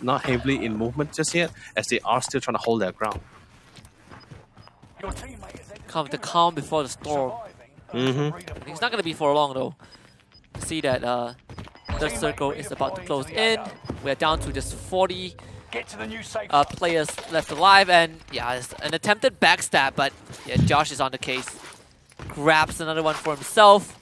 not heavily in movement just yet, as they are still trying to hold their ground. Come the calm before the storm. Mm-hmm. It's not gonna be for long though. See that uh, the circle is about to close in. We're down to just 40 uh, players left alive, and yeah, it's an attempted backstab, but yeah, Josh is on the case. Grabs another one for himself.